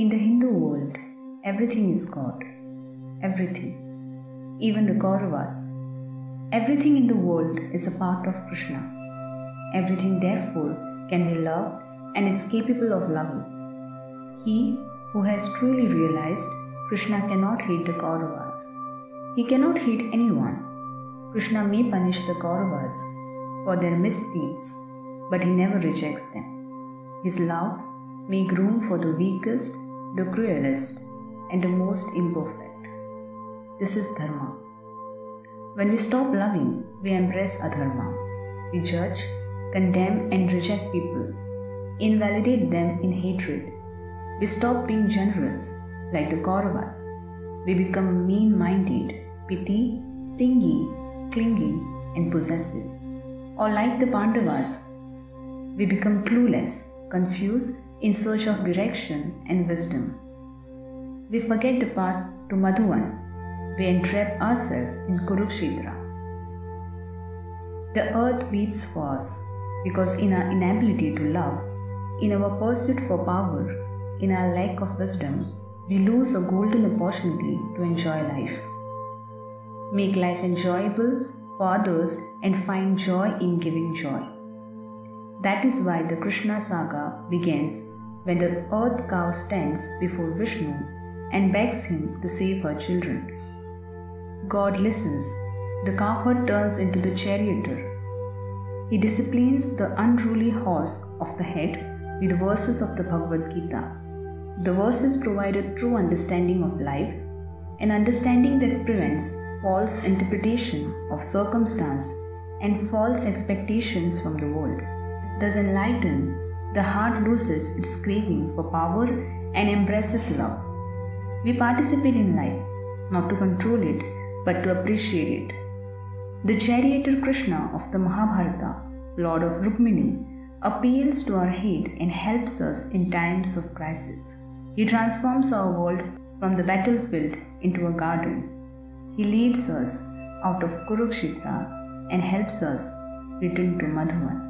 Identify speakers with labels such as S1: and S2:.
S1: In the Hindu world, everything is God. Everything. Even the Kauravas. Everything in the world is a part of Krishna. Everything, therefore, can be loved and is capable of loving. He who has truly realized Krishna cannot hate the Kauravas. He cannot hate anyone. Krishna may punish the Kauravas for their misdeeds, but he never rejects them. His love make room for the weakest, the cruelest, and the most imperfect. This is Dharma. When we stop loving, we embrace adharma. We judge, condemn, and reject people, invalidate them in hatred. We stop being generous, like the Kauravas. We become mean minded, petty, stingy, clingy, and possessive. Or like the Pandavas, we become clueless, confused, in search of direction and wisdom. We forget the path to Madhuvan. We entrap ourselves in Kurukshetra. The earth weeps for us because in our inability to love, in our pursuit for power, in our lack of wisdom, we lose a golden opportunity to enjoy life. Make life enjoyable for others and find joy in giving joy. That is why the Krishna saga begins when the earth cow stands before Vishnu and begs him to save her children. God listens. The cowherd turns into the charioteer. He disciplines the unruly horse of the head with verses of the Bhagavad Gita. The verses provide a true understanding of life, an understanding that prevents false interpretation of circumstance and false expectations from the world. Thus enlightened, the heart loses its craving for power and embraces love. We participate in life, not to control it, but to appreciate it. The charioteer Krishna of the Mahabharata, Lord of Rukmini, appeals to our aid and helps us in times of crisis. He transforms our world from the battlefield into a garden. He leads us out of Kurukshetra and helps us return to Madhuvan.